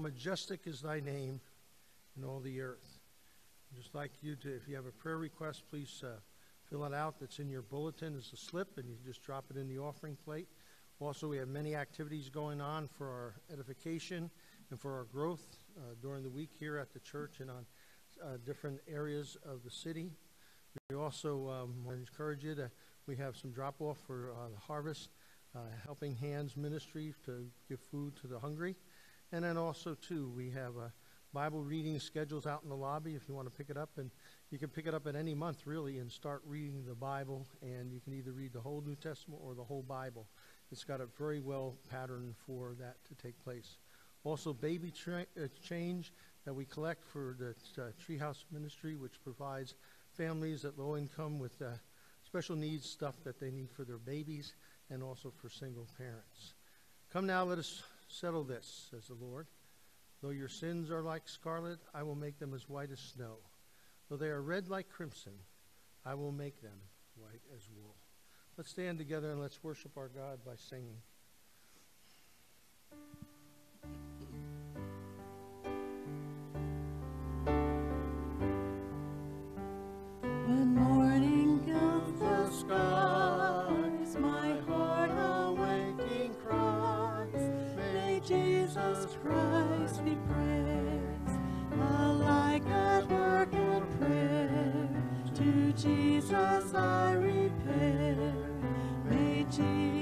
majestic is thy name in all the earth. I'd just like you to, if you have a prayer request, please uh, fill it out. That's in your bulletin as a slip, and you just drop it in the offering plate. Also, we have many activities going on for our edification and for our growth uh, during the week here at the church and on uh, different areas of the city. We also um, to encourage you that we have some drop off for uh, the harvest, uh, Helping Hands Ministry to give food to the hungry. And then also, too, we have a Bible reading schedules out in the lobby if you want to pick it up. And you can pick it up at any month, really, and start reading the Bible. And you can either read the whole New Testament or the whole Bible. It's got a very well pattern for that to take place. Also, baby tra- uh, change that we collect for the uh, Treehouse Ministry, which provides families at low income with uh, special needs stuff that they need for their babies and also for single parents. Come now, let us settle this, says the Lord. Though your sins are like scarlet, I will make them as white as snow. Though they are red like crimson, I will make them white as wool. Let's stand together and let's worship our God by singing. Christ be praised. Alike at work and prayer, to Jesus I repair. May Jesus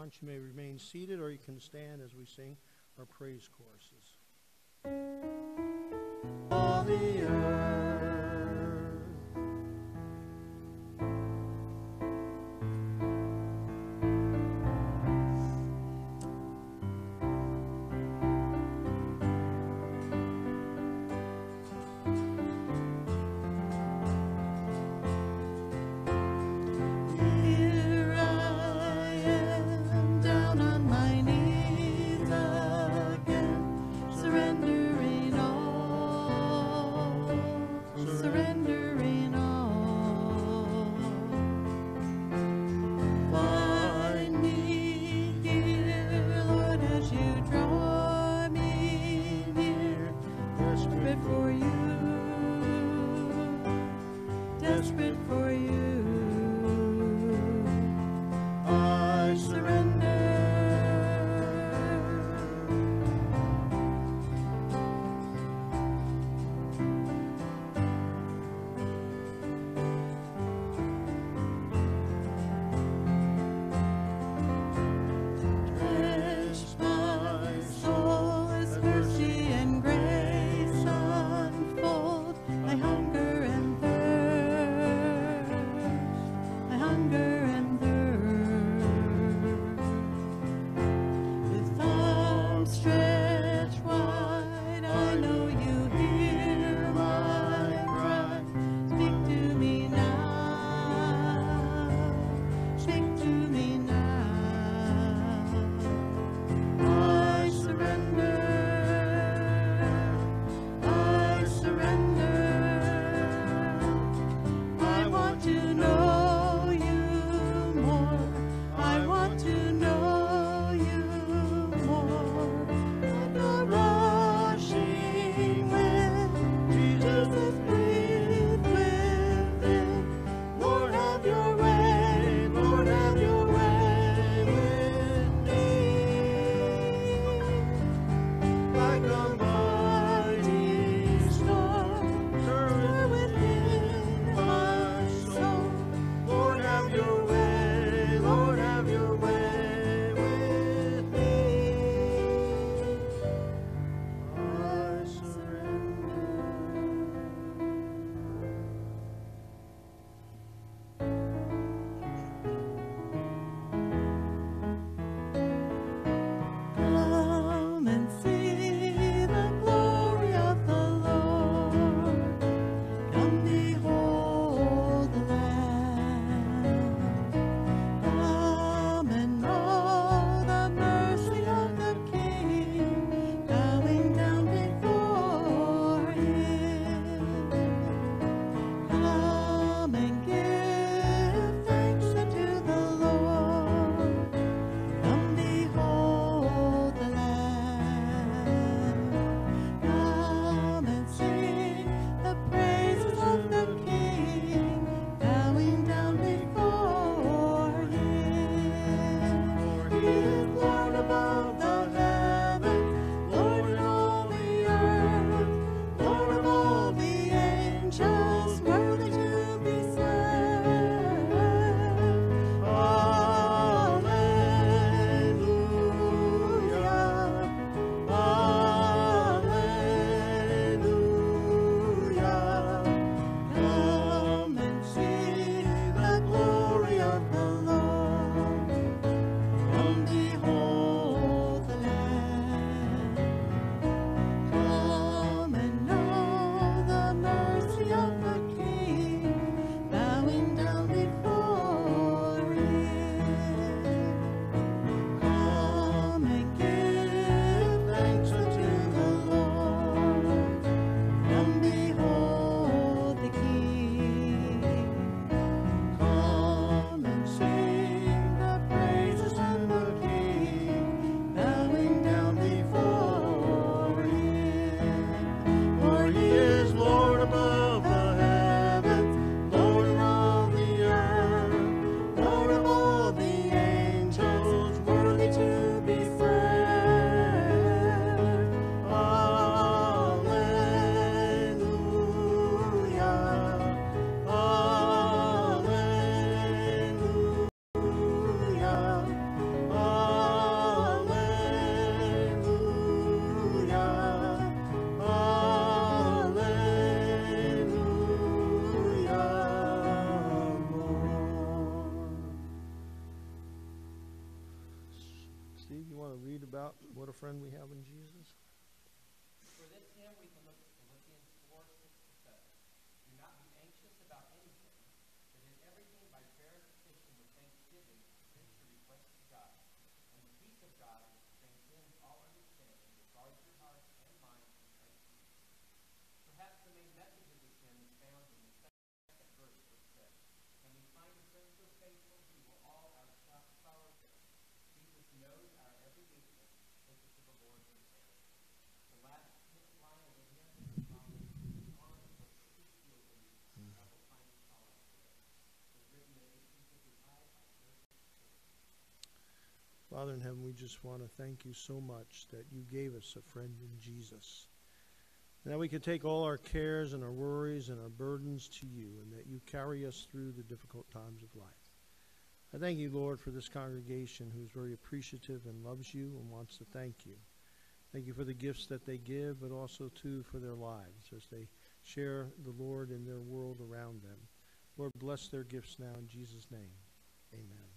You may remain seated or you can stand as we sing our praise choruses. Father in heaven, we just want to thank you so much that you gave us a friend in Jesus. That we can take all our cares and our worries and our burdens to you, and that you carry us through the difficult times of life. I thank you, Lord, for this congregation who's very appreciative and loves you and wants to thank you. Thank you for the gifts that they give, but also, too, for their lives as they share the Lord in their world around them. Lord, bless their gifts now in Jesus' name. Amen.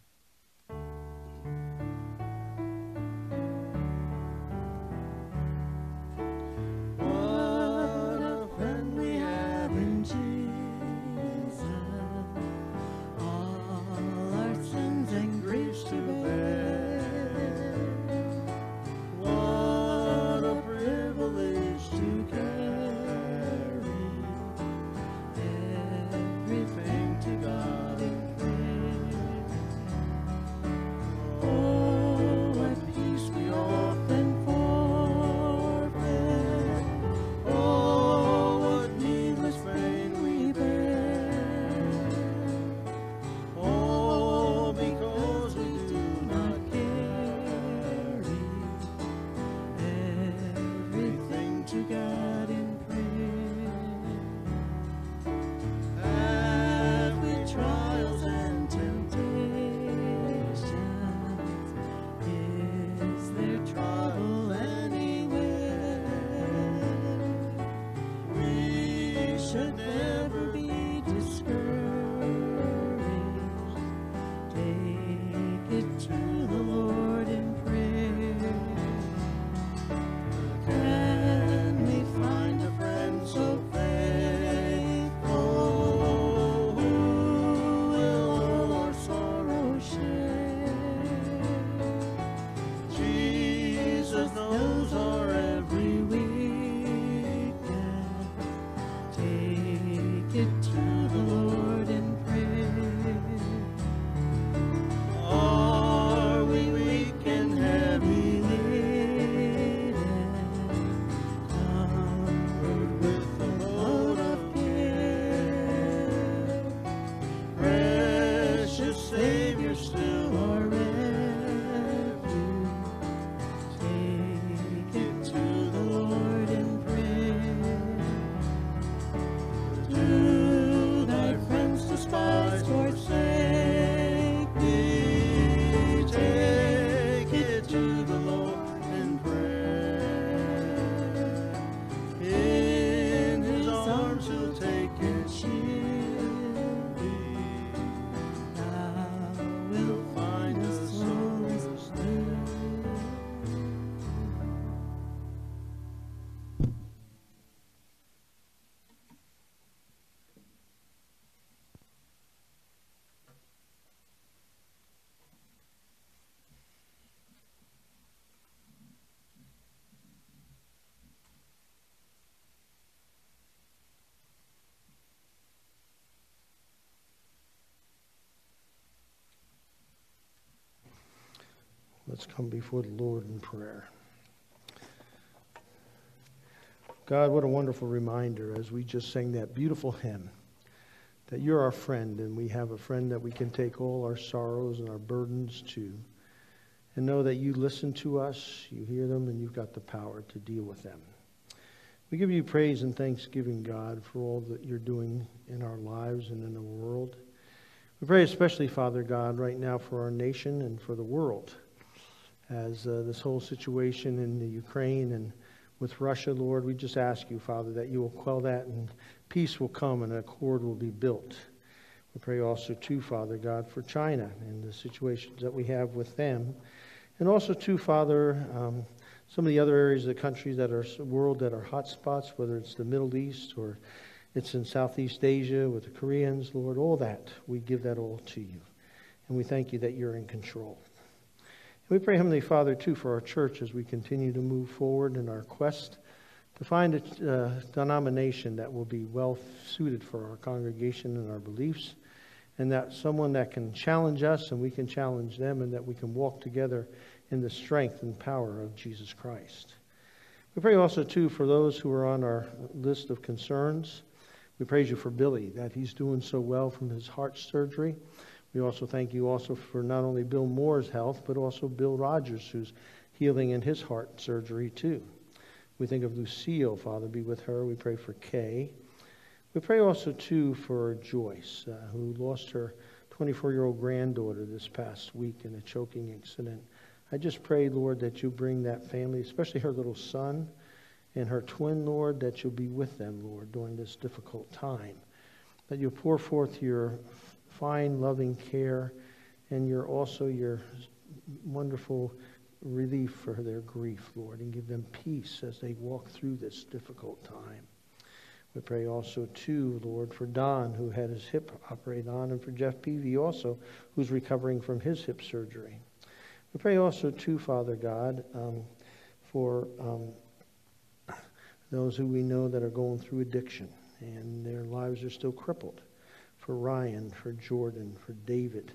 Let's come before the Lord in prayer. God, what a wonderful reminder as we just sang that beautiful hymn that you're our friend and we have a friend that we can take all our sorrows and our burdens to. And know that you listen to us, you hear them, and you've got the power to deal with them. We give you praise and thanksgiving, God, for all that you're doing in our lives and in the world. We pray especially, Father God, right now for our nation and for the world as uh, this whole situation in the Ukraine and with Russia, Lord, we just ask you, Father, that you will quell that and peace will come and an accord will be built. We pray also, too, Father God, for China and the situations that we have with them And also, too, Father, um, some of the other areas of the country that are world that are hot spots, whether it's the Middle East or it's in Southeast Asia with the Koreans, Lord, all that, we give that all to you. And we thank you that you're in control. We pray, Heavenly Father, too, for our church as we continue to move forward in our quest to find a uh, denomination that will be well suited for our congregation and our beliefs, and that someone that can challenge us and we can challenge them, and that we can walk together in the strength and power of Jesus Christ. We pray also, too, for those who are on our list of concerns. We praise you for Billy, that he's doing so well from his heart surgery. We also thank you also for not only Bill Moore's health, but also Bill Rogers, who's healing in his heart surgery, too. We think of Lucille, Father, be with her. We pray for Kay. We pray also, too, for Joyce, uh, who lost her 24 year old granddaughter this past week in a choking incident. I just pray, Lord, that you bring that family, especially her little son and her twin, Lord, that you'll be with them, Lord, during this difficult time. That you'll pour forth your fine, loving care and your also your wonderful relief for their grief, Lord, and give them peace as they walk through this difficult time. We pray also, too, Lord, for Don, who had his hip operated on, and for Jeff Peavy also, who's recovering from his hip surgery. We pray also, too, Father God, um, for um, those who we know that are going through addiction and their lives are still crippled. For Ryan, for Jordan, for David,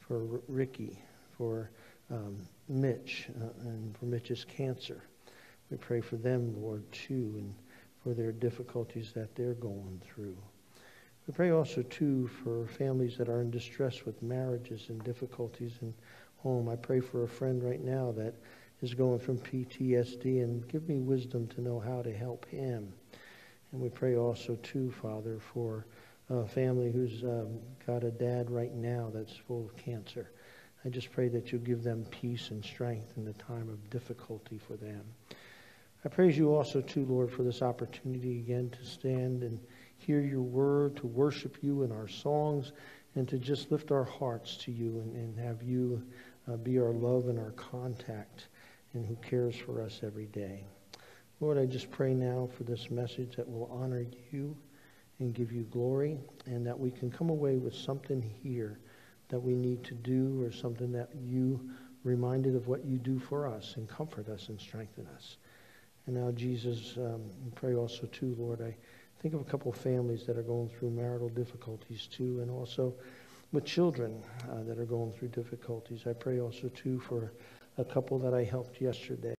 for Ricky, for um, Mitch, uh, and for Mitch's cancer. We pray for them, Lord, too, and for their difficulties that they're going through. We pray also, too, for families that are in distress with marriages and difficulties in home. I pray for a friend right now that is going from PTSD, and give me wisdom to know how to help him. And we pray also, too, Father, for a family who's um, got a dad right now that's full of cancer. I just pray that you give them peace and strength in the time of difficulty for them. I praise you also, too, Lord, for this opportunity again to stand and hear your word, to worship you in our songs, and to just lift our hearts to you and, and have you uh, be our love and our contact and who cares for us every day. Lord, I just pray now for this message that will honor you and give you glory, and that we can come away with something here that we need to do or something that you reminded of what you do for us and comfort us and strengthen us. And now, Jesus, um, pray also too, Lord, I think of a couple of families that are going through marital difficulties too, and also with children uh, that are going through difficulties. I pray also too for a couple that I helped yesterday.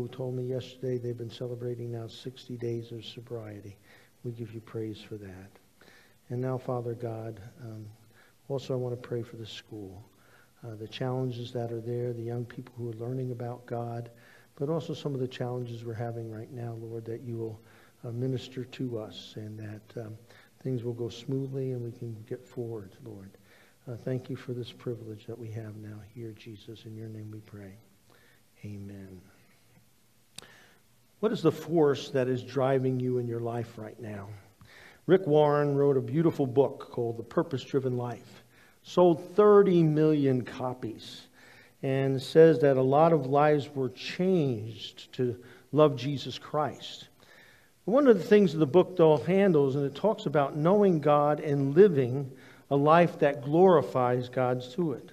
Who told me yesterday they've been celebrating now 60 days of sobriety. We give you praise for that. And now, Father God, um, also I want to pray for the school, uh, the challenges that are there, the young people who are learning about God, but also some of the challenges we're having right now, Lord, that you will uh, minister to us and that um, things will go smoothly and we can get forward, Lord. Uh, thank you for this privilege that we have now here, Jesus. In your name we pray. Amen. What is the force that is driving you in your life right now? Rick Warren wrote a beautiful book called The Purpose Driven Life. Sold 30 million copies and says that a lot of lives were changed to love Jesus Christ. One of the things the book though handles, and it talks about knowing God and living a life that glorifies God to it.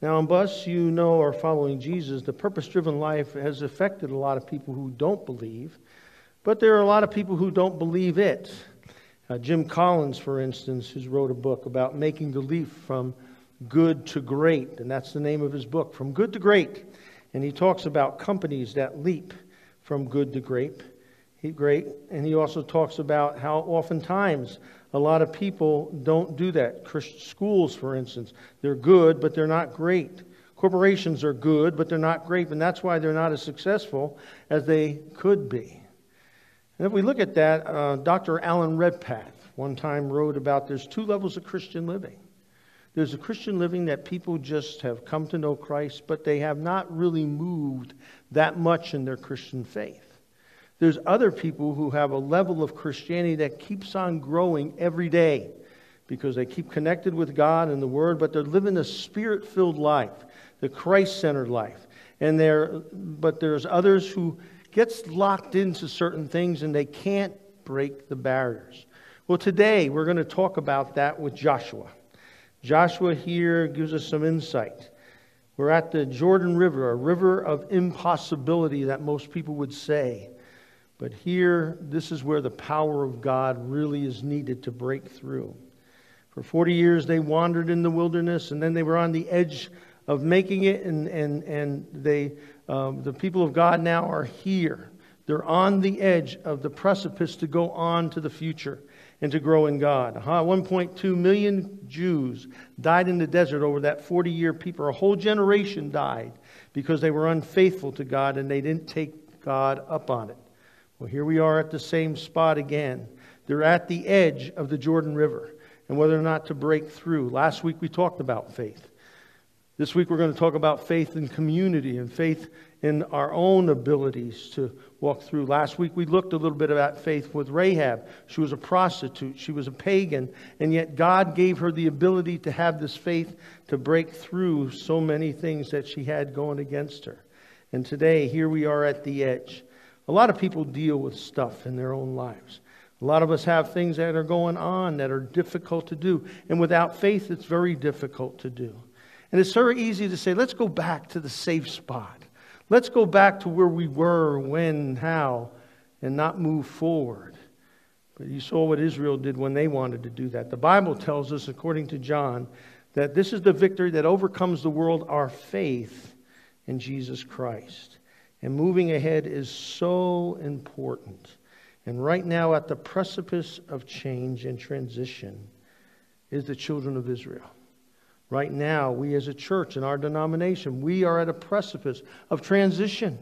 Now, unless you know are following Jesus, the purpose driven life has affected a lot of people who don't believe, but there are a lot of people who don't believe it. Uh, Jim Collins, for instance, has wrote a book about making the leap from good to great, and that's the name of his book, From Good to Great. And he talks about companies that leap from good to great. He, great. And he also talks about how oftentimes a lot of people don't do that. Schools, for instance, they're good, but they're not great. Corporations are good, but they're not great, and that's why they're not as successful as they could be. And if we look at that, uh, Dr. Alan Redpath one time wrote about there's two levels of Christian living. There's a Christian living that people just have come to know Christ, but they have not really moved that much in their Christian faith. There's other people who have a level of Christianity that keeps on growing every day because they keep connected with God and the Word, but they're living a spirit filled life, the Christ centered life. And there, but there's others who gets locked into certain things and they can't break the barriers. Well, today we're going to talk about that with Joshua. Joshua here gives us some insight. We're at the Jordan River, a river of impossibility that most people would say. But here, this is where the power of God really is needed to break through. For 40 years, they wandered in the wilderness, and then they were on the edge of making it, and, and, and they, um, the people of God now are here. They're on the edge of the precipice to go on to the future and to grow in God. Uh-huh. 1.2 million Jews died in the desert over that 40 year period. A whole generation died because they were unfaithful to God and they didn't take God up on it. Well, here we are at the same spot again. They're at the edge of the Jordan River and whether or not to break through. Last week we talked about faith. This week we're going to talk about faith in community and faith in our own abilities to walk through. Last week we looked a little bit about faith with Rahab. She was a prostitute, she was a pagan, and yet God gave her the ability to have this faith to break through so many things that she had going against her. And today, here we are at the edge. A lot of people deal with stuff in their own lives. A lot of us have things that are going on that are difficult to do. And without faith, it's very difficult to do. And it's very easy to say, let's go back to the safe spot. Let's go back to where we were, when, how, and not move forward. But you saw what Israel did when they wanted to do that. The Bible tells us, according to John, that this is the victory that overcomes the world, our faith in Jesus Christ. And moving ahead is so important. And right now, at the precipice of change and transition, is the children of Israel. Right now, we as a church in our denomination, we are at a precipice of transition.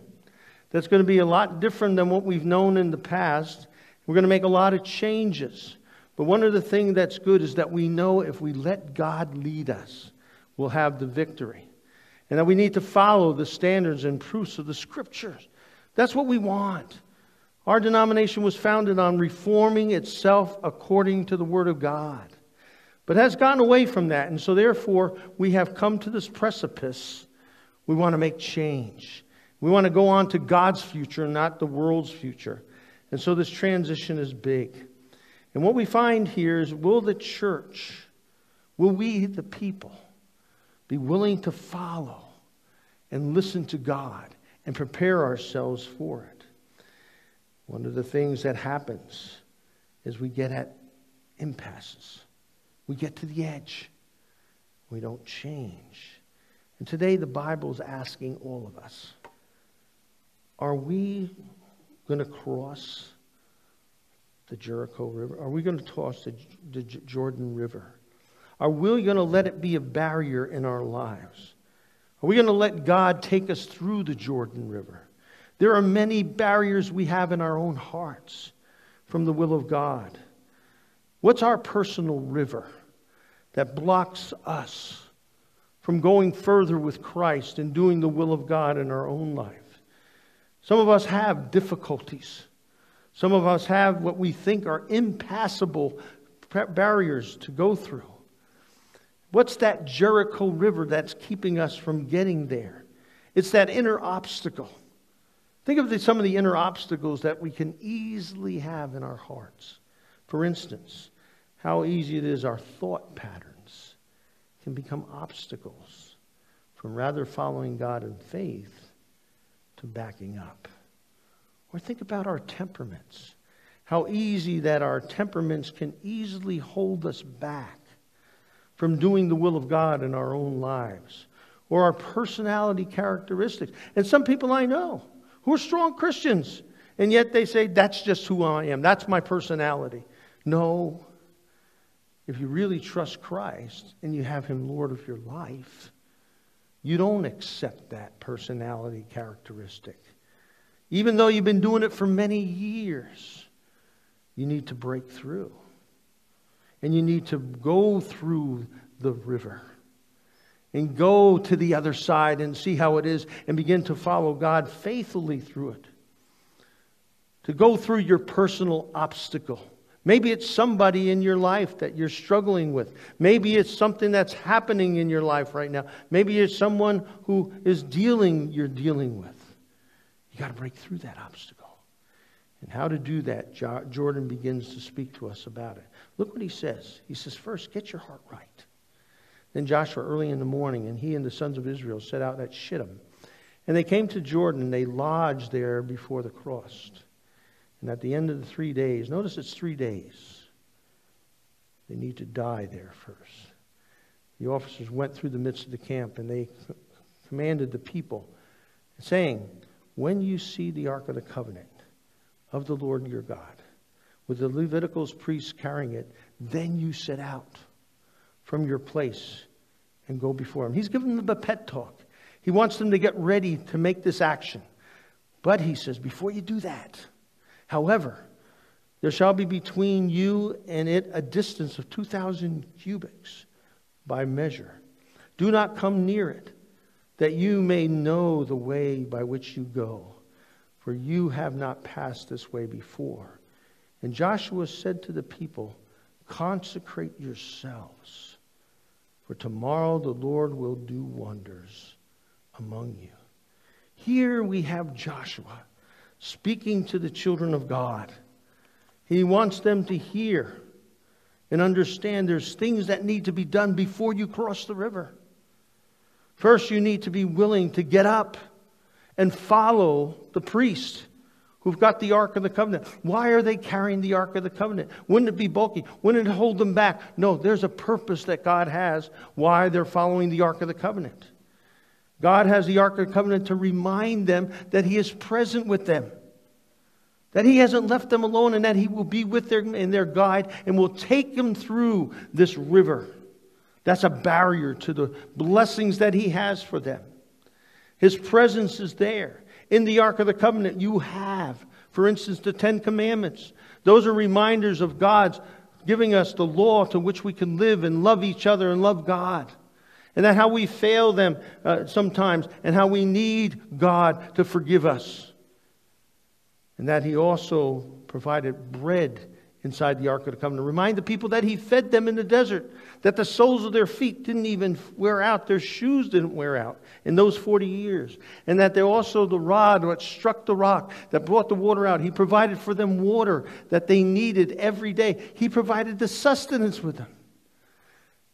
That's going to be a lot different than what we've known in the past. We're going to make a lot of changes. But one of the things that's good is that we know if we let God lead us, we'll have the victory. And that we need to follow the standards and proofs of the scriptures. That's what we want. Our denomination was founded on reforming itself according to the Word of God but has gotten away from that. And so, therefore, we have come to this precipice. We want to make change. We want to go on to God's future, not the world's future. And so, this transition is big. And what we find here is will the church, will we, the people, be willing to follow and listen to God and prepare ourselves for it? One of the things that happens is we get at impasses. We get to the edge. We don't change. And today the Bible is asking all of us are we going to cross the Jericho River? Are we going to cross the, the Jordan River? Are we going to let it be a barrier in our lives? Are we going to let God take us through the Jordan River? There are many barriers we have in our own hearts from the will of God. What's our personal river that blocks us from going further with Christ and doing the will of God in our own life? Some of us have difficulties. Some of us have what we think are impassable barriers to go through. What's that Jericho River that's keeping us from getting there? It's that inner obstacle. Think of the, some of the inner obstacles that we can easily have in our hearts. For instance, how easy it is our thought patterns can become obstacles from rather following God in faith to backing up. Or think about our temperaments. How easy that our temperaments can easily hold us back from doing the will of God in our own lives. Or our personality characteristics. And some people I know who are strong Christians, and yet they say, that's just who I am. That's my personality. No, if you really trust Christ and you have Him Lord of your life, you don't accept that personality characteristic. Even though you've been doing it for many years, you need to break through. And you need to go through the river and go to the other side and see how it is and begin to follow God faithfully through it. to go through your personal obstacle. Maybe it's somebody in your life that you're struggling with. Maybe it's something that's happening in your life right now. Maybe it's someone who is dealing you're dealing with. You got to break through that obstacle. And how to do that, Jordan begins to speak to us about it. Look what he says. He says, First, get your heart right. Then Joshua, early in the morning, and he and the sons of Israel set out at Shittim. And they came to Jordan, and they lodged there before the cross. And at the end of the three days, notice it's three days, they need to die there first. The officers went through the midst of the camp, and they commanded the people, saying, When you see the Ark of the Covenant of the Lord your God, with the Levitical priests carrying it, then you set out from your place and go before him. He's giving them the pet talk. He wants them to get ready to make this action. But he says, before you do that, however, there shall be between you and it a distance of 2,000 cubits by measure. Do not come near it, that you may know the way by which you go, for you have not passed this way before. And Joshua said to the people, Consecrate yourselves, for tomorrow the Lord will do wonders among you. Here we have Joshua speaking to the children of God. He wants them to hear and understand there's things that need to be done before you cross the river. First, you need to be willing to get up and follow the priest who've got the Ark of the Covenant. Why are they carrying the Ark of the Covenant? Wouldn't it be bulky? Wouldn't it hold them back? No, there's a purpose that God has why they're following the Ark of the Covenant. God has the Ark of the Covenant to remind them that He is present with them, that He hasn't left them alone, and that He will be with them in their guide and will take them through this river. That's a barrier to the blessings that He has for them. His presence is there. In the Ark of the Covenant, you have, for instance, the Ten Commandments. Those are reminders of God's giving us the law to which we can live and love each other and love God. And that how we fail them uh, sometimes and how we need God to forgive us. And that He also provided bread inside the Ark of the Covenant. Remind the people that he fed them in the desert, that the soles of their feet didn't even wear out, their shoes didn't wear out in those 40 years. And that they also, the rod that struck the rock that brought the water out, he provided for them water that they needed every day. He provided the sustenance with them.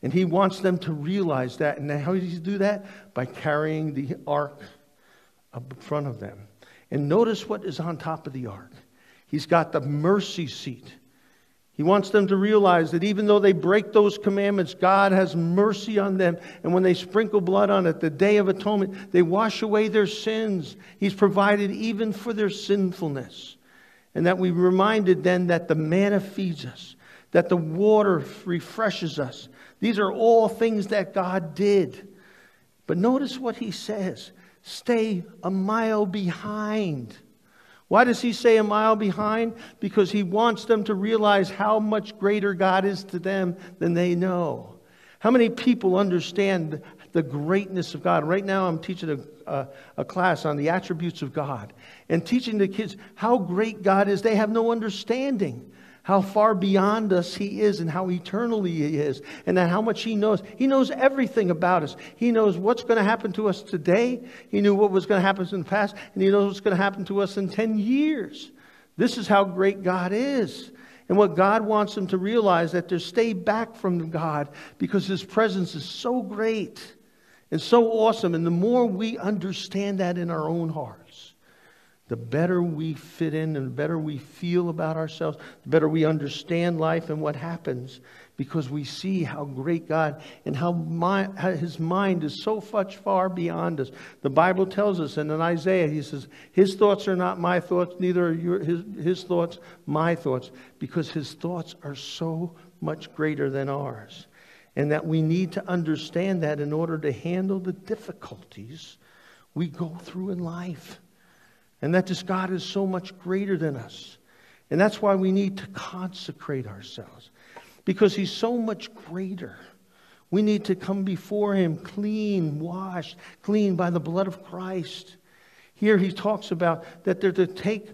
And he wants them to realize that. And how does he do that? By carrying the ark up in front of them. And notice what is on top of the ark. He's got the mercy seat. He wants them to realize that even though they break those commandments, God has mercy on them. And when they sprinkle blood on it, the Day of Atonement, they wash away their sins. He's provided even for their sinfulness. And that we reminded then that the manna feeds us, that the water refreshes us. These are all things that God did. But notice what he says stay a mile behind. Why does he say a mile behind? Because he wants them to realize how much greater God is to them than they know. How many people understand the greatness of God? Right now, I'm teaching a, a, a, class on the attributes of God and teaching the kids how great God is. They have no understanding how far beyond us He is and how eternally He is, and how much He knows. He knows everything about us. He knows what's going to happen to us today. He knew what was going to happen in the past, and He knows what's going to happen to us in 10 years. This is how great God is. And what God wants them to realize that to stay back from God because His presence is so great and so awesome. And the more we understand that in our own heart, the better we fit in and the better we feel about ourselves, the better we understand life and what happens because we see how great God and how, my, how his mind is so much far beyond us. The Bible tells us, and in Isaiah, he says, His thoughts are not my thoughts, neither are your, his, his thoughts my thoughts, because his thoughts are so much greater than ours. And that we need to understand that in order to handle the difficulties we go through in life. And that this God is so much greater than us. And that's why we need to consecrate ourselves. Because He's so much greater. We need to come before Him clean, washed, clean by the blood of Christ. Here he talks about that they're to take,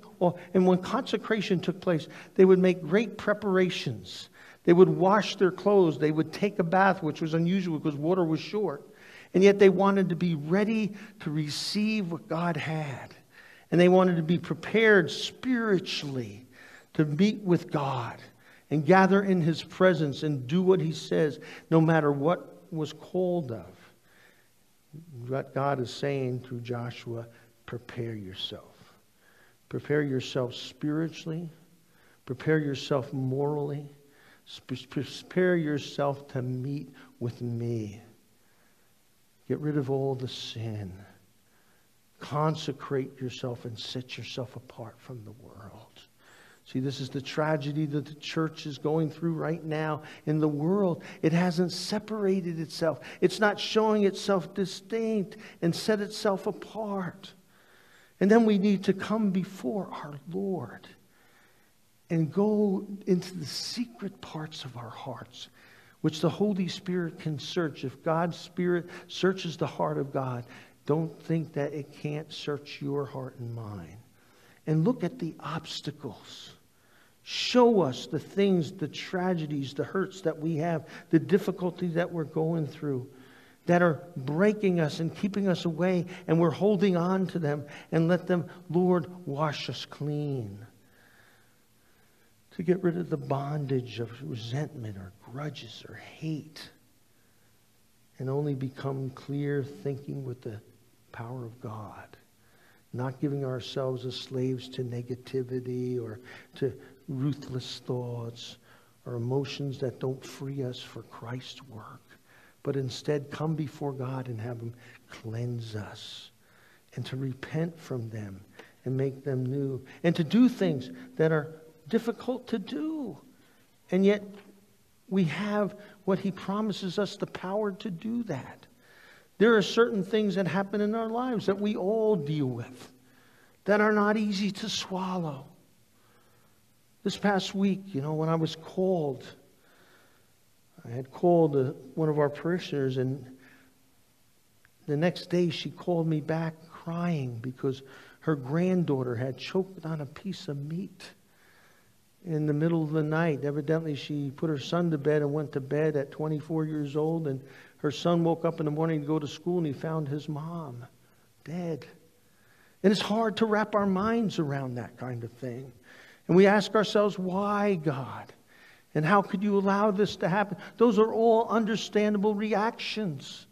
and when consecration took place, they would make great preparations. They would wash their clothes. They would take a bath, which was unusual because water was short. And yet they wanted to be ready to receive what God had. And they wanted to be prepared spiritually to meet with God and gather in his presence and do what he says, no matter what was called of. What God is saying through Joshua prepare yourself. Prepare yourself spiritually, prepare yourself morally, prepare yourself to meet with me. Get rid of all the sin. Consecrate yourself and set yourself apart from the world. See, this is the tragedy that the church is going through right now in the world. It hasn't separated itself, it's not showing itself distinct and set itself apart. And then we need to come before our Lord and go into the secret parts of our hearts, which the Holy Spirit can search. If God's Spirit searches the heart of God, don't think that it can't search your heart and mind. And look at the obstacles Show us the things, the tragedies, the hurts that we have, the difficulty that we're going through that are breaking us and keeping us away, and we're holding on to them, and let them, Lord, wash us clean. To get rid of the bondage of resentment or grudges or hate, and only become clear thinking with the power of God. Not giving ourselves as slaves to negativity or to ruthless thoughts or emotions that don't free us for Christ's work, but instead come before God and have Him cleanse us and to repent from them and make them new and to do things that are difficult to do. And yet we have what He promises us the power to do that. There are certain things that happen in our lives that we all deal with that are not easy to swallow. This past week, you know, when I was called, I had called uh, one of our parishioners, and the next day she called me back crying because her granddaughter had choked on a piece of meat in the middle of the night. Evidently, she put her son to bed and went to bed at 24 years old, and her son woke up in the morning to go to school, and he found his mom dead. And it's hard to wrap our minds around that kind of thing. And we ask ourselves, why, God? And how could you allow this to happen? Those are all understandable reactions.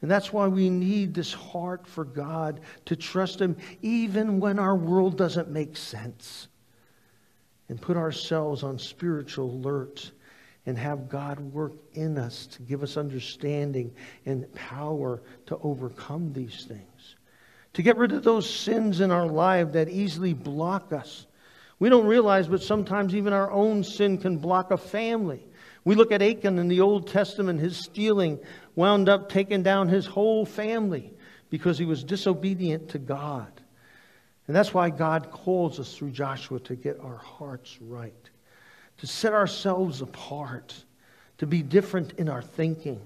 And that's why we need this heart for God to trust Him even when our world doesn't make sense. And put ourselves on spiritual alert and have God work in us to give us understanding and power to overcome these things. To get rid of those sins in our life that easily block us we don't realize, but sometimes even our own sin can block a family. We look at Achan in the Old Testament, his stealing wound up taking down his whole family because he was disobedient to God. And that's why God calls us through Joshua to get our hearts right, to set ourselves apart, to be different in our thinking.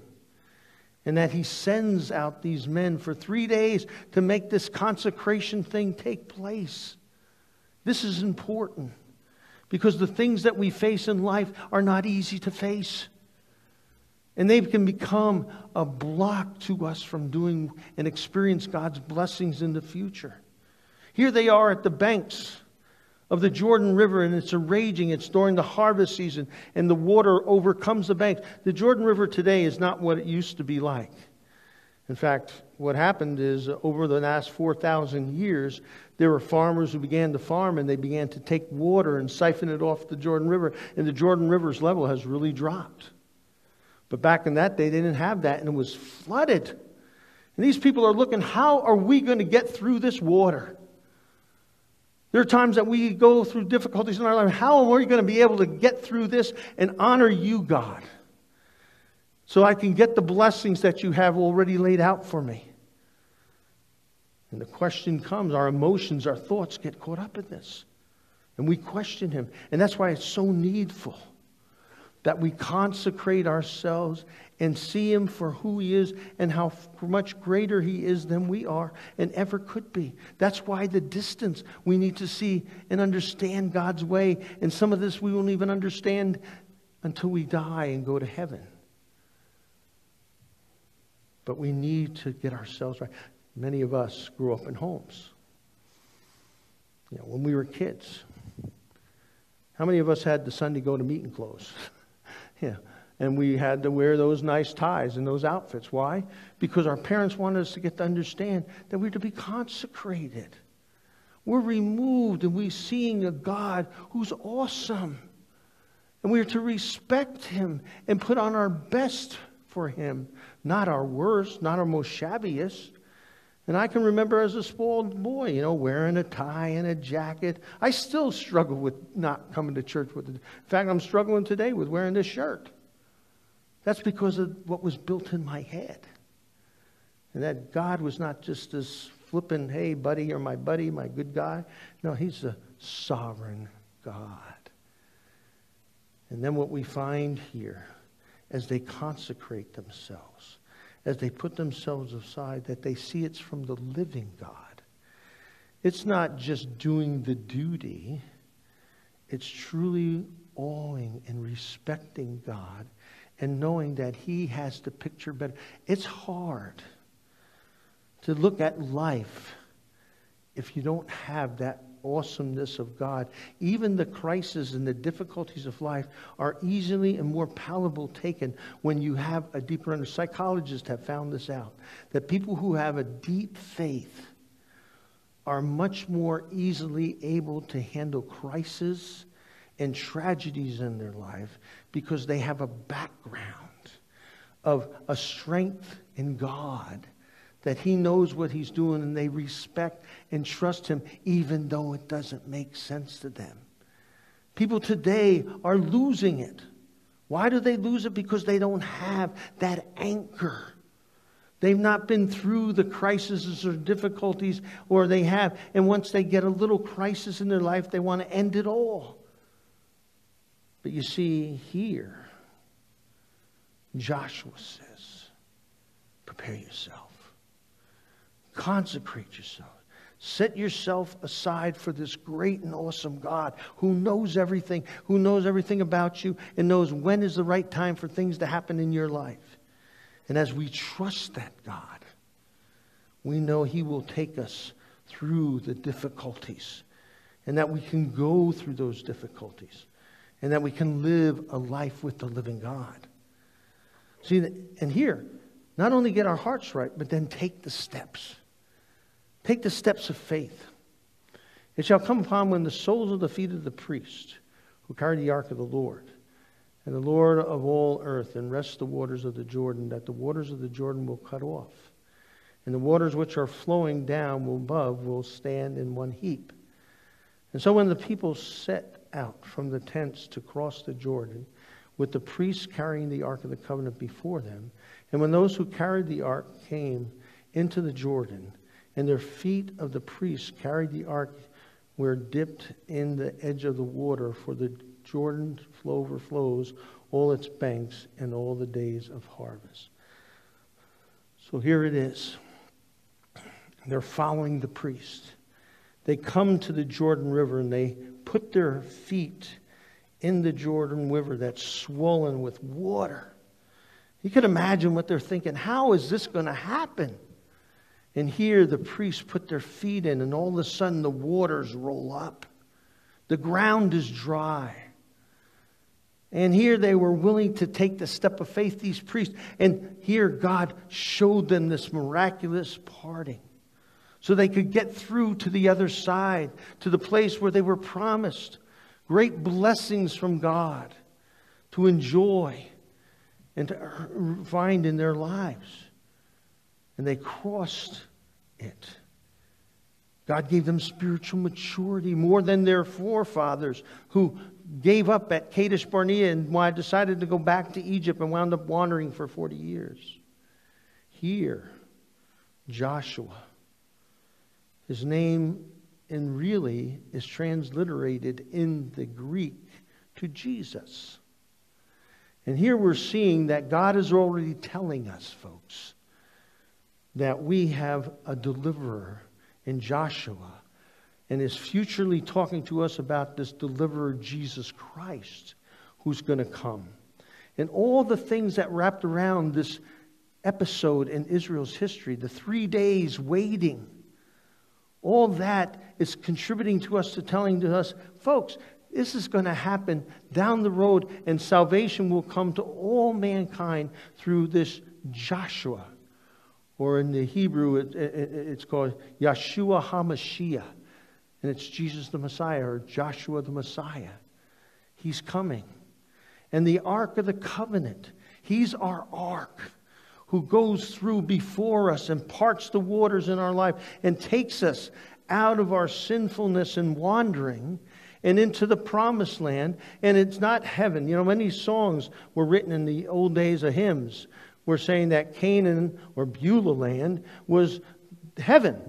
And that he sends out these men for three days to make this consecration thing take place. This is important because the things that we face in life are not easy to face. And they can become a block to us from doing and experience God's blessings in the future. Here they are at the banks of the Jordan River, and it's a raging. It's during the harvest season, and the water overcomes the banks. The Jordan River today is not what it used to be like. In fact, what happened is over the last 4,000 years, there were farmers who began to farm and they began to take water and siphon it off the Jordan River, and the Jordan River's level has really dropped. But back in that day, they didn't have that, and it was flooded. And these people are looking, how are we going to get through this water? There are times that we go through difficulties in our life. How are we going to be able to get through this and honor you, God? So I can get the blessings that you have already laid out for me. And the question comes our emotions, our thoughts get caught up in this. And we question Him. And that's why it's so needful that we consecrate ourselves and see Him for who He is and how much greater He is than we are and ever could be. That's why the distance we need to see and understand God's way. And some of this we won't even understand until we die and go to heaven. But we need to get ourselves right. Many of us grew up in homes. You know, when we were kids. How many of us had the Sunday go to meeting clothes? yeah. And we had to wear those nice ties and those outfits. Why? Because our parents wanted us to get to understand that we're to be consecrated. We're removed and we're seeing a God who's awesome. And we're to respect him and put on our best for him, not our worst, not our most shabbiest. And I can remember as a spoiled boy, you know, wearing a tie and a jacket. I still struggle with not coming to church with it. In fact, I'm struggling today with wearing this shirt. That's because of what was built in my head. And that God was not just this flipping, hey, buddy, you're my buddy, my good guy. No, He's a sovereign God. And then what we find here as they consecrate themselves as they put themselves aside, that they see it's from the living God. It's not just doing the duty, it's truly awing and respecting God and knowing that He has the picture better. It's hard to look at life if you don't have that awesomeness of God. Even the crises and the difficulties of life are easily and more palatable taken when you have a deeper understanding. Psychologists have found this out that people who have a deep faith are much more easily able to handle crises and tragedies in their life because they have a background of a strength in God that he knows what he's doing and they respect and trust him even though it doesn't make sense to them. People today are losing it. Why do they lose it? Because they don't have that anchor. They've not been through the crises or difficulties, or they have. And once they get a little crisis in their life, they want to end it all. But you see, here, Joshua says, prepare yourself. Consecrate yourself. Set yourself aside for this great and awesome God who knows everything, who knows everything about you, and knows when is the right time for things to happen in your life. And as we trust that God, we know He will take us through the difficulties, and that we can go through those difficulties, and that we can live a life with the living God. See, and here, not only get our hearts right, but then take the steps. Take the steps of faith. It shall come upon when the soles of the feet of the priest who carry the ark of the Lord and the Lord of all earth and rest the waters of the Jordan, that the waters of the Jordan will cut off, and the waters which are flowing down above will stand in one heap. And so when the people set out from the tents to cross the Jordan, with the priests carrying the ark of the covenant before them, and when those who carried the ark came into the Jordan, and their feet of the priests carried the ark were dipped in the edge of the water, for the Jordan flow overflows all its banks and all the days of harvest. So here it is. They're following the priest. They come to the Jordan River and they put their feet in the Jordan River that's swollen with water. You can imagine what they're thinking. How is this going to happen? And here the priests put their feet in, and all of a sudden the waters roll up. The ground is dry. And here they were willing to take the step of faith, these priests. And here God showed them this miraculous parting so they could get through to the other side, to the place where they were promised great blessings from God to enjoy and to find in their lives. And they crossed it. God gave them spiritual maturity more than their forefathers who gave up at Kadesh Barnea and why decided to go back to Egypt and wound up wandering for 40 years. Here, Joshua, his name and really is transliterated in the Greek to Jesus. And here we're seeing that God is already telling us, folks, that we have a deliverer in Joshua and is futurely talking to us about this deliverer, Jesus Christ, who's going to come. And all the things that wrapped around this episode in Israel's history, the three days waiting, all that is contributing to us to telling to us, folks, this is going to happen down the road, and salvation will come to all mankind through this Joshua. Or in the Hebrew, it, it, it's called Yeshua HaMashiach. And it's Jesus the Messiah or Joshua the Messiah. He's coming. And the Ark of the Covenant, He's our Ark who goes through before us and parts the waters in our life and takes us out of our sinfulness and wandering and into the promised land. And it's not heaven. You know, many songs were written in the old days of hymns were saying that Canaan or Beulah land was heaven.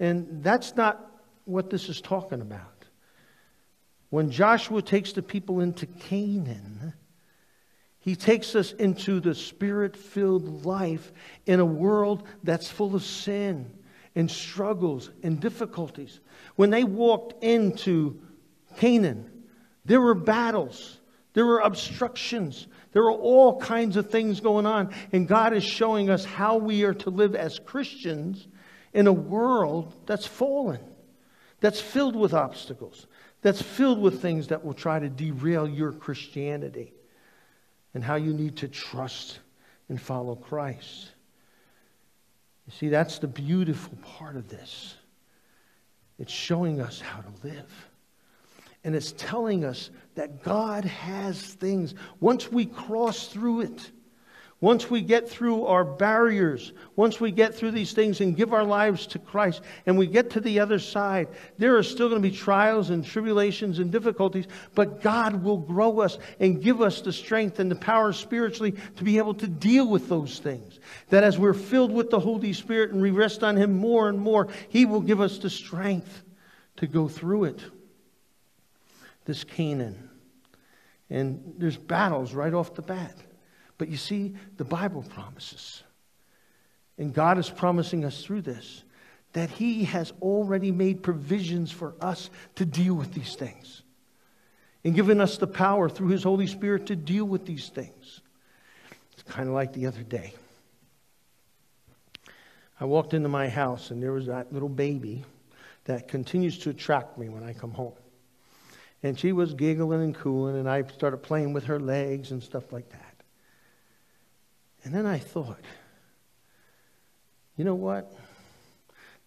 And that's not what this is talking about. When Joshua takes the people into Canaan, he takes us into the spirit filled life in a world that's full of sin and struggles and difficulties. When they walked into Canaan, there were battles, there were obstructions, there are all kinds of things going on. And God is showing us how we are to live as Christians in a world that's fallen that's filled with obstacles, that's filled with things that will try to derail your Christianity and how you need to trust and follow Christ. You see, that's the beautiful part of this. It's showing us how to live. And it's telling us that God has things. Once we cross through it, once we get through our barriers, once we get through these things and give our lives to Christ, and we get to the other side, there are still going to be trials and tribulations and difficulties, but God will grow us and give us the strength and the power spiritually to be able to deal with those things. That as we're filled with the Holy Spirit and we rest on Him more and more, He will give us the strength to go through it. This Canaan. And there's battles right off the bat. But you see, the Bible promises, and God is promising us through this, that He has already made provisions for us to deal with these things and given us the power through His Holy Spirit to deal with these things. It's kind of like the other day. I walked into my house, and there was that little baby that continues to attract me when I come home. And she was giggling and cooing, and I started playing with her legs and stuff like that. And then I thought, you know what?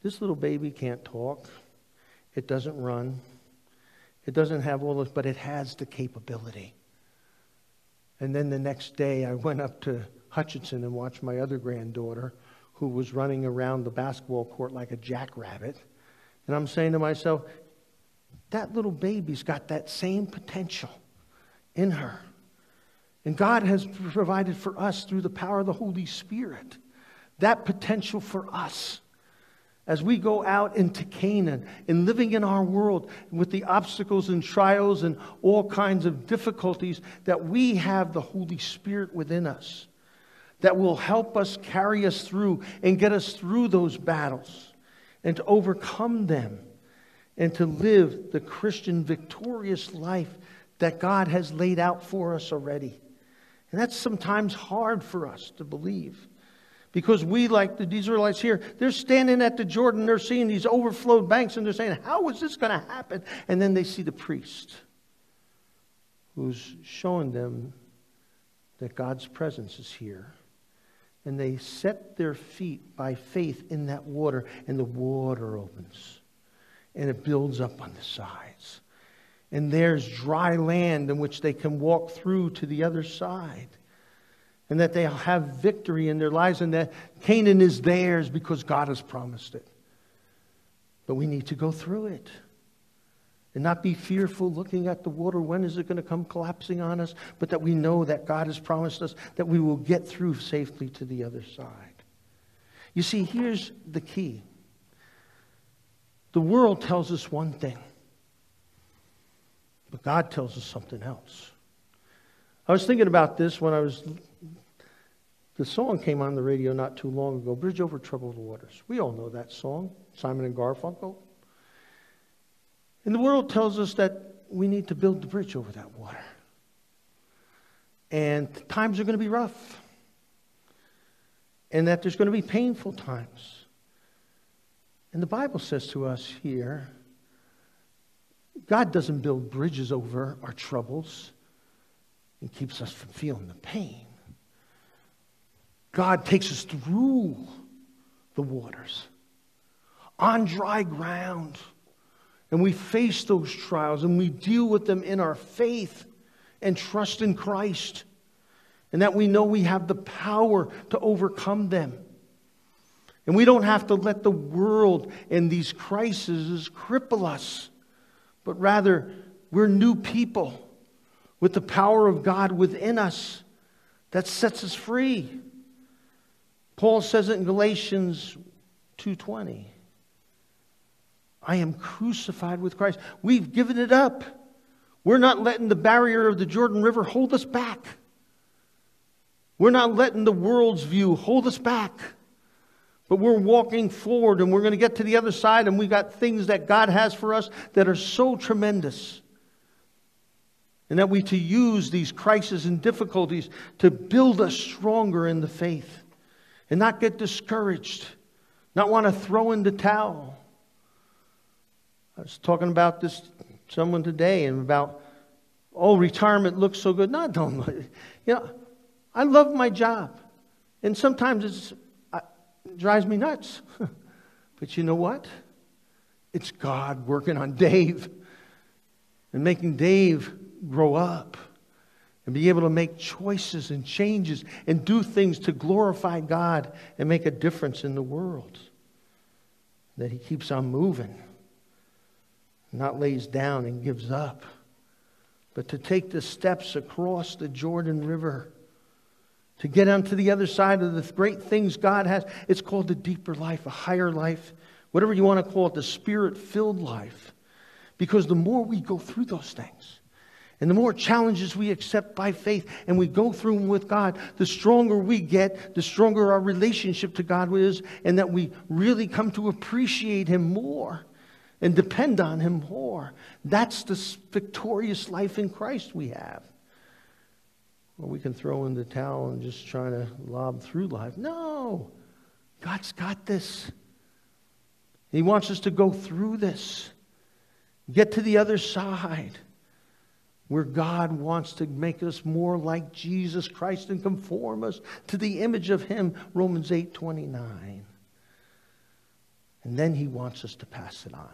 This little baby can't talk. It doesn't run. It doesn't have all this, but it has the capability. And then the next day, I went up to Hutchinson and watched my other granddaughter, who was running around the basketball court like a jackrabbit. And I'm saying to myself, that little baby's got that same potential in her. And God has provided for us through the power of the Holy Spirit that potential for us as we go out into Canaan and living in our world with the obstacles and trials and all kinds of difficulties, that we have the Holy Spirit within us that will help us carry us through and get us through those battles and to overcome them and to live the Christian victorious life that God has laid out for us already. And that's sometimes hard for us to believe. Because we, like the Israelites here, they're standing at the Jordan, they're seeing these overflowed banks, and they're saying, How is this going to happen? And then they see the priest who's showing them that God's presence is here. And they set their feet by faith in that water, and the water opens. And it builds up on the sides and there's dry land in which they can walk through to the other side. And that they'll have victory in their lives, and that Canaan is theirs because God has promised it. But we need to go through it and not be fearful looking at the water. When is it going to come collapsing on us? But that we know that God has promised us that we will get through safely to the other side. You see, here's the key the world tells us one thing but God tells us something else. I was thinking about this when I was. The song came on the radio not too long ago Bridge Over Troubled Waters. We all know that song, Simon and Garfunkel. And the world tells us that we need to build the bridge over that water. And times are going to be rough. And that there's going to be painful times. And the Bible says to us here God doesn't build bridges over our troubles and keeps us from feeling the pain. God takes us through the waters on dry ground. And we face those trials and we deal with them in our faith and trust in Christ. And that we know we have the power to overcome them. And we don't have to let the world and these crises cripple us, but rather we're new people with the power of God within us that sets us free. Paul says it in Galatians 2:20. I am crucified with Christ. We've given it up. We're not letting the barrier of the Jordan River hold us back. We're not letting the world's view hold us back. But we're walking forward and we're going to get to the other side and we've got things that God has for us that are so tremendous. And that we to use these crises and difficulties to build us stronger in the faith and not get discouraged, not want to throw in the towel. I was talking about this someone today and about, oh, retirement looks so good. No, don't. You know, I love my job. And sometimes it's, it drives me nuts. but you know what? It's God working on Dave and making Dave grow up and be able to make choices and changes and do things to glorify God and make a difference in the world. That he keeps on moving, not lays down and gives up, but to take the steps across the Jordan River to get onto the other side of the great things God has. It's called the deeper life, a higher life, whatever you want to call it, the spirit filled life. Because the more we go through those things, and the more challenges we accept by faith and we go through them with God, the stronger we get, the stronger our relationship to God is, and that we really come to appreciate Him more and depend on Him more. That's the victorious life in Christ we have. Or we can throw in the towel and just try to lob through life. No, God's got this. He wants us to go through this, get to the other side where God wants to make us more like Jesus Christ and conform us to the image of Him, Romans 8 29. And then He wants us to pass it on.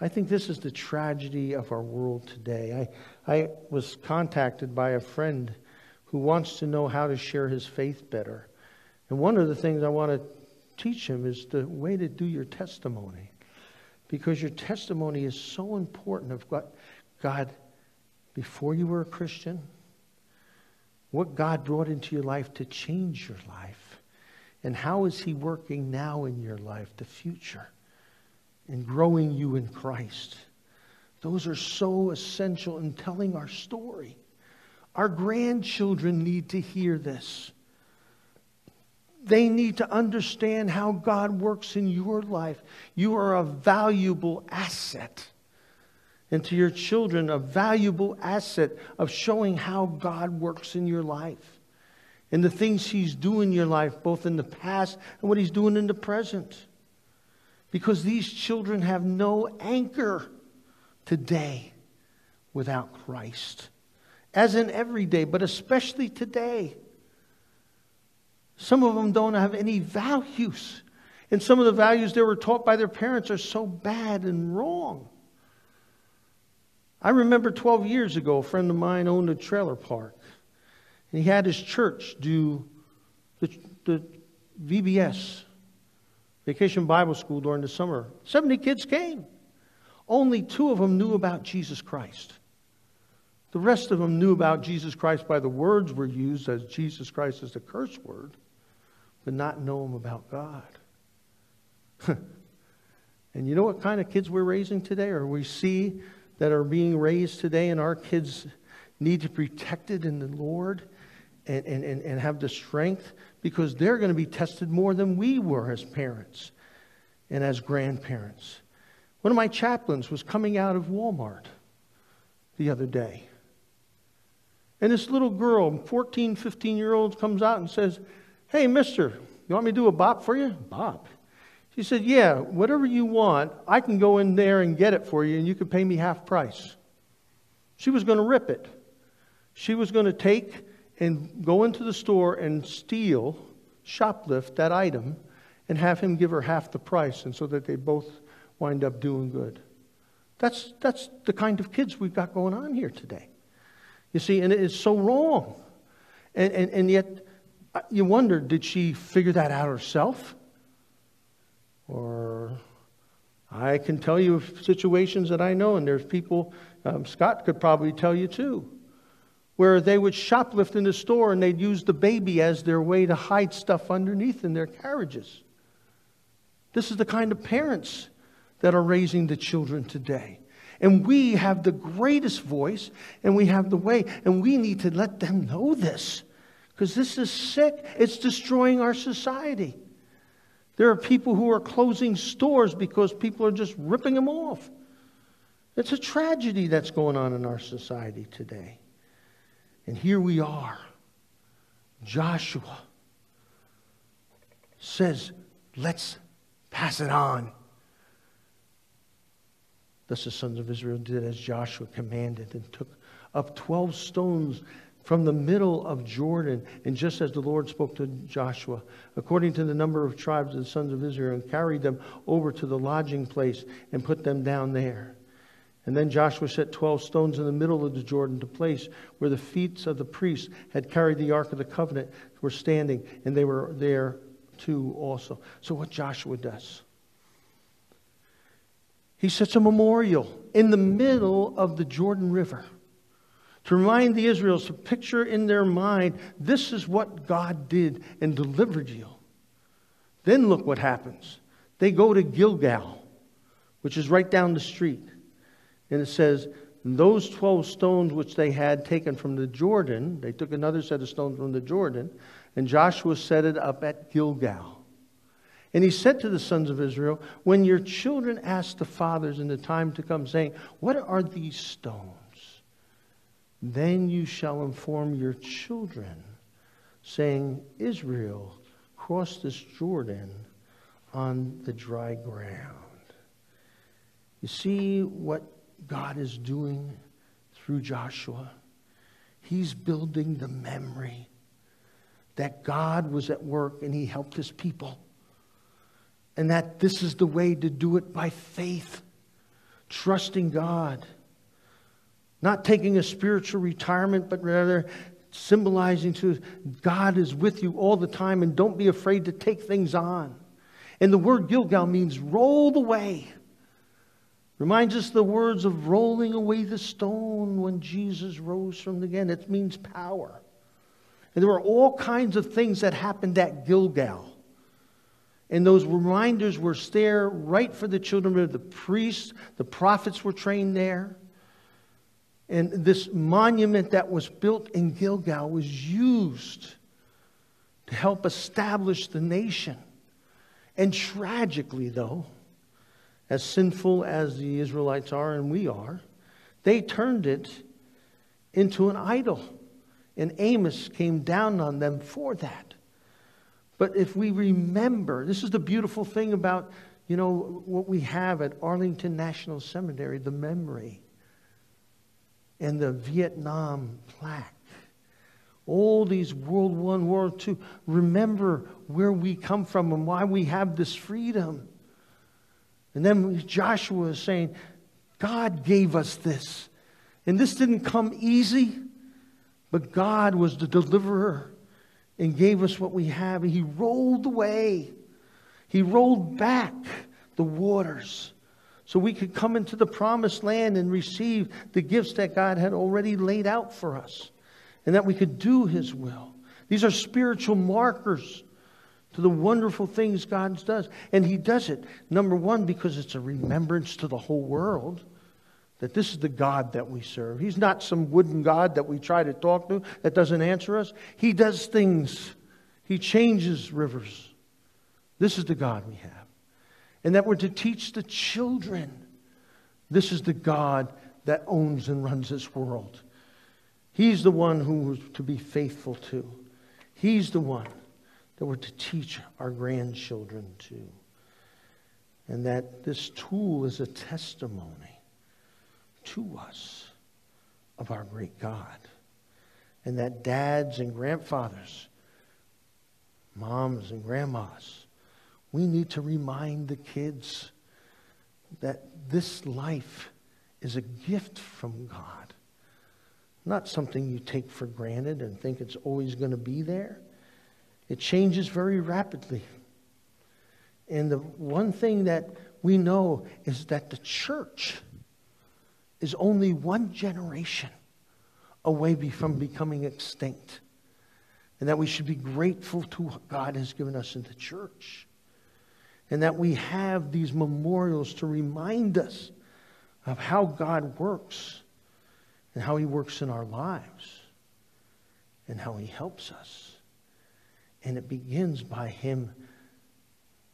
I think this is the tragedy of our world today. I, I was contacted by a friend who wants to know how to share his faith better. And one of the things I want to teach him is the way to do your testimony. Because your testimony is so important of what God, before you were a Christian, what God brought into your life to change your life. And how is He working now in your life, the future? and growing you in Christ. Those are so essential in telling our story. Our grandchildren need to hear this. They need to understand how God works in your life. You are a valuable asset. And to your children, a valuable asset of showing how God works in your life and the things He's doing in your life, both in the past and what He's doing in the present because these children have no anchor today without Christ. As in every day, but especially today. Some of them don't have any values. And some of the values they were taught by their parents are so bad and wrong. I remember 12 years ago, a friend of mine owned a trailer park. And he had his church do the, the VBS, Vacation Bible School during the summer. 70 kids came. Only two of them knew about Jesus Christ. The rest of them knew about Jesus Christ by the words were used as Jesus Christ is the curse word, but not know him about God. and you know what kind of kids we're raising today, or we see that are being raised today and our kids' need to be protected in the Lord and, and, and, and have the strength because they're going to be tested more than we were as parents and as grandparents. One of my chaplains was coming out of Walmart the other day. And this little girl, 14, 15 year old, comes out and says, Hey, mister, you want me to do a bop for you? Bop. She said, Yeah, whatever you want, I can go in there and get it for you, and you can pay me half price. She was going to rip it. She was going to take and go into the store and steal, shoplift that item, and have him give her half the price, and so that they both wind up doing good. That's, that's the kind of kids we've got going on here today. You see, and it is so wrong. And, and, and yet, uh, you wonder did she figure that out herself? Or I can tell you of situations that I know, and there's people, um, Scott could probably tell you too, where they would shoplift in the store and they'd use the baby as their way to hide stuff underneath in their carriages. This is the kind of parents that are raising the children today. And we have the greatest voice and we have the way, and we need to let them know this because this is sick. It's destroying our society. There are people who are closing stores because people are just ripping them off. It's a tragedy that's going on in our society today. And here we are. Joshua says, let's pass it on. Thus the sons of Israel did as Joshua commanded and took up 12 stones from the middle of Jordan, and just as the Lord spoke to Joshua, according to the number of tribes of the sons of Israel, and carried them over to the lodging place and put them down there. And then Joshua set 12 stones in the middle of the Jordan to place where the feet of the priests had carried the Ark of the Covenant were standing, and they were there too also. So, what Joshua does, he sets a memorial in the middle of the Jordan River to remind the Israelites to picture in their mind this is what God did and delivered you. Then look what happens. They go to Gilgal, which is right down the street. And it says, those 12 stones which they had taken from the Jordan, they took another set of stones from the Jordan, and Joshua set it up at Gilgal. And he said to the sons of Israel, When your children ask the fathers in the time to come, saying, What are these stones? Then you shall inform your children, saying, Israel crossed this Jordan on the dry ground. You see what God is doing through Joshua? He's building the memory that God was at work and he helped his people. And that this is the way to do it by faith, trusting God. Not taking a spiritual retirement, but rather symbolizing to God is with you all the time and don't be afraid to take things on. And the word Gilgal means rolled away. Reminds us the words of rolling away the stone when Jesus rose from the dead. It means power. And there were all kinds of things that happened at Gilgal. And those reminders were there right for the children of the priests. The prophets were trained there. And this monument that was built in Gilgal was used to help establish the nation. And tragically, though, as sinful as the Israelites are and we are, they turned it into an idol. And Amos came down on them for that. But if we remember, this is the beautiful thing about, you know, what we have at Arlington National Cemetery, the memory and the Vietnam plaque. All these World War, World Two. Remember where we come from and why we have this freedom. And then Joshua is saying, God gave us this. And this didn't come easy, but God was the deliverer and gave us what we have. And He rolled away, He rolled back the waters so we could come into the promised land and receive the gifts that God had already laid out for us and that we could do His will. These are spiritual markers to the wonderful things God does. And He does it, number one, because it's a remembrance to the whole world that this is the God that we serve. He's not some wooden God that we try to talk to that doesn't answer us. He does things, He changes rivers. This is the God we have. And that we're to teach the children this is the God that owns and runs this world. He's the one who we're to be faithful to. He's the one that we're to teach our grandchildren to. And that this tool is a testimony to us of our great God. And that dads and grandfathers, moms and grandmas, we need to remind the kids that this life is a gift from God, not something you take for granted and think it's always going to be there. It changes very rapidly. And the one thing that we know is that the church is only one generation away from becoming extinct. And that we should be grateful to what God has given us in the church. And that we have these memorials to remind us of how God works and how He works in our lives and how He helps us. And it begins by Him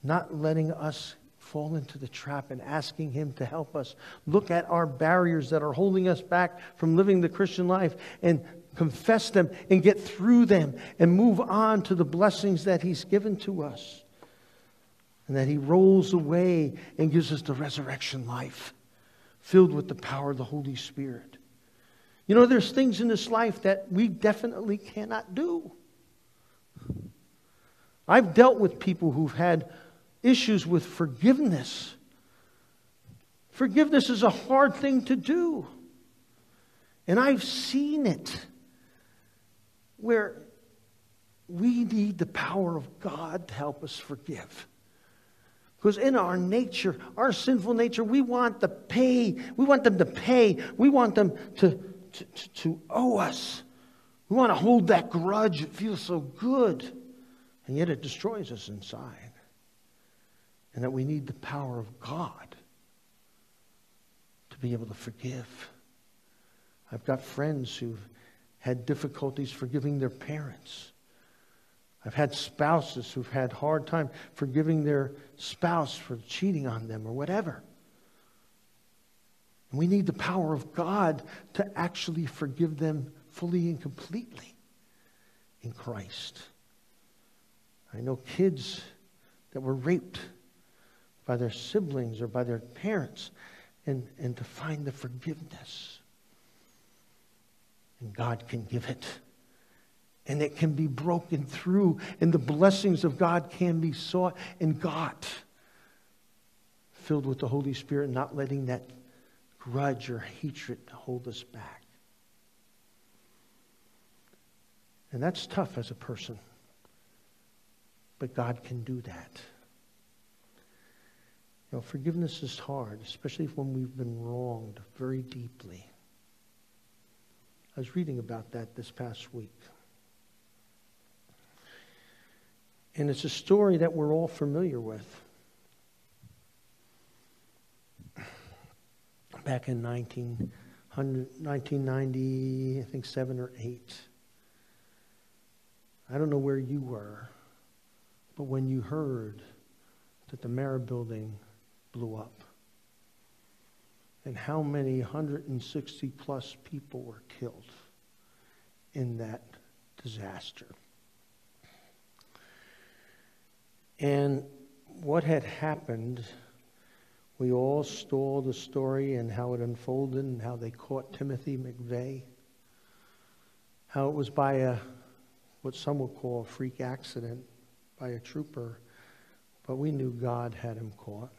not letting us fall into the trap and asking Him to help us look at our barriers that are holding us back from living the Christian life and confess them and get through them and move on to the blessings that He's given to us. And that He rolls away and gives us the resurrection life filled with the power of the Holy Spirit. You know, there's things in this life that we definitely cannot do. I've dealt with people who've had issues with forgiveness. Forgiveness is a hard thing to do. And I've seen it where we need the power of God to help us forgive. Because in our nature, our sinful nature, we want to pay. We want them to pay. We want them to, to, to owe us. We want to hold that grudge. It feels so good. And yet it destroys us inside and that we need the power of God to be able to forgive. I've got friends who've had difficulties forgiving their parents. I've had spouses who've had hard time forgiving their spouse for cheating on them or whatever. And we need the power of God to actually forgive them fully and completely in Christ. I know kids that were raped by their siblings or by their parents and, and to find the forgiveness. And God can give it. And it can be broken through, and the blessings of God can be sought and got. Filled with the Holy Spirit, not letting that grudge or hatred hold us back. And that's tough as a person. But God can do that. You know, forgiveness is hard, especially when we've been wronged very deeply. I was reading about that this past week. And it's a story that we're all familiar with. Back in 1990, I think seven or eight. I don't know where you were, but when you heard that the Murrah building blew up. And how many 160 plus people were killed in that disaster. And what had happened, we all saw the story and how it unfolded and how they caught Timothy McVeigh. How it was by a, what some would call a freak accident by a trooper, but we knew God had him caught.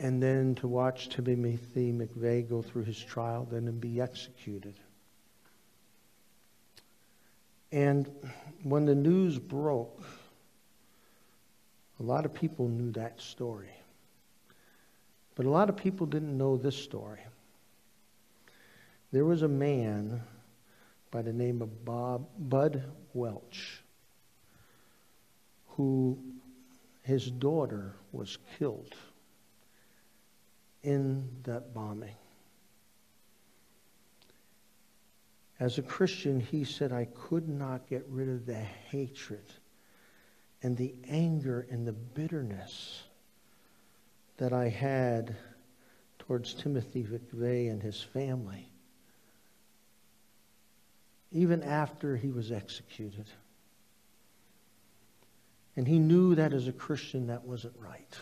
And then to watch Timothy McVeigh go through his trial, then and be executed. And when the news broke, a lot of people knew that story. But a lot of people didn't know this story. There was a man by the name of Bob Bud Welch who his daughter was killed in that bombing. As a Christian, he said, I could not get rid of the hatred and the anger and the bitterness that I had towards Timothy McVeigh and his family, even after he was executed. And he knew that as a Christian, that wasn't right.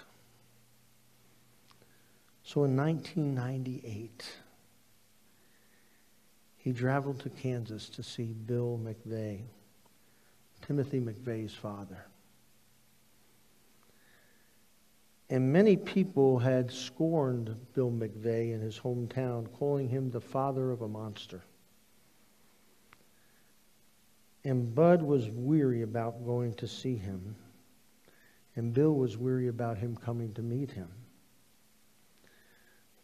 So in 1998, he traveled to Kansas to see Bill McVeigh, Timothy McVeigh's father. And many people had scorned Bill McVeigh in his hometown, calling him the father of a monster. And Bud was weary about going to see him, and Bill was weary about him coming to meet him.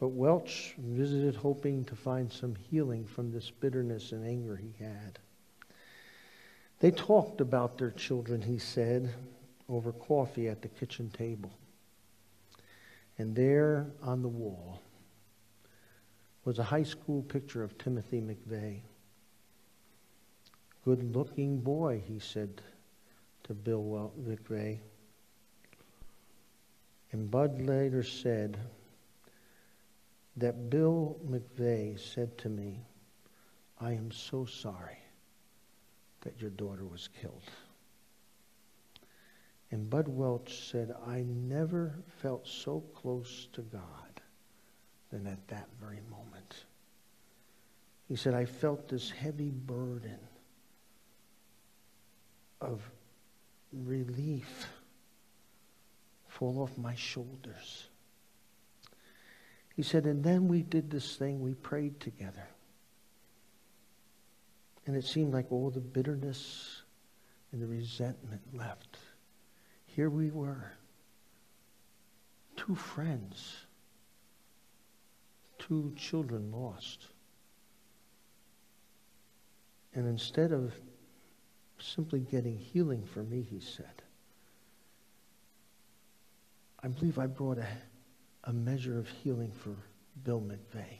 But Welch visited hoping to find some healing from this bitterness and anger he had. They talked about their children, he said, over coffee at the kitchen table. And there on the wall was a high school picture of Timothy McVeigh. Good looking boy, he said to Bill McVeigh. And Bud later said that Bill McVeigh said to me, I am so sorry that your daughter was killed. And Bud Welch said, I never felt so close to God than at that very moment. He said, I felt this heavy burden of relief fall off my shoulders. He said, and then we did this thing, we prayed together. And it seemed like all the bitterness and the resentment left. Here we were, two friends, two children lost. And instead of simply getting healing for me, he said, I believe I brought a, a measure of healing for Bill McVeigh,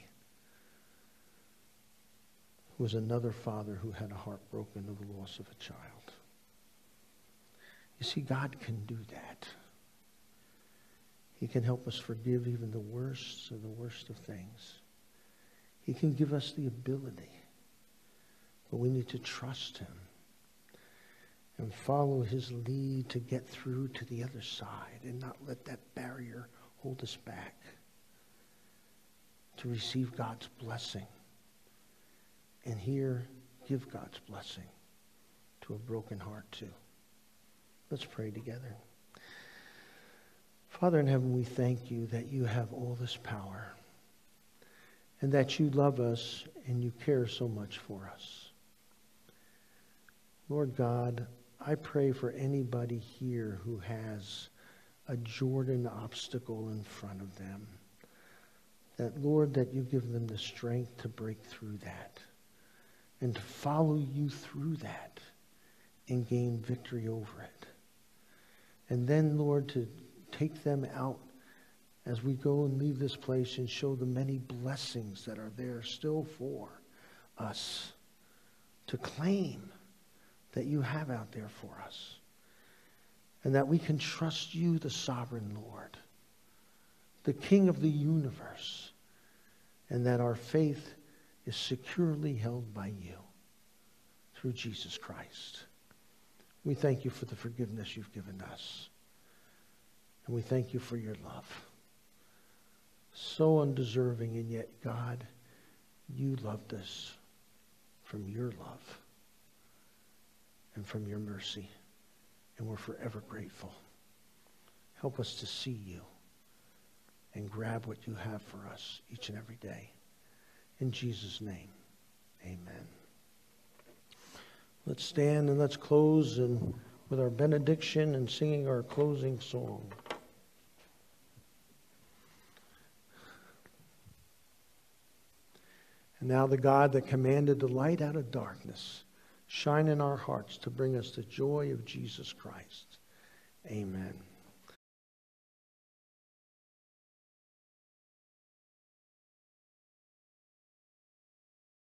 who was another father who had a heart broken over the loss of a child. You see, God can do that. He can help us forgive even the worst of the worst of things. He can give us the ability. But we need to trust him and follow his lead to get through to the other side and not let that barrier hold us back. To receive God's blessing. And here, give God's blessing to a broken heart too. Let's pray together. Father in heaven, we thank you that you have all this power and that you love us and you care so much for us. Lord God, I pray for anybody here who has a Jordan obstacle in front of them. That, Lord, that you give them the strength to break through that and to follow you through that and gain victory over it. And then, Lord, to take them out as we go and leave this place and show the many blessings that are there still for us to claim that you have out there for us. And that we can trust you, the sovereign Lord, the King of the universe, and that our faith is securely held by you through Jesus Christ. We thank you for the forgiveness you've given us. And we thank you for your love. So undeserving, and yet, God, you loved us from your love and from your mercy. And we're forever grateful. Help us to see you and grab what you have for us each and every day. In Jesus' name, amen. Let's stand and let's close and with our benediction and singing our closing song. And now the God that commanded the light out of darkness shine in our hearts to bring us the joy of Jesus Christ. Amen.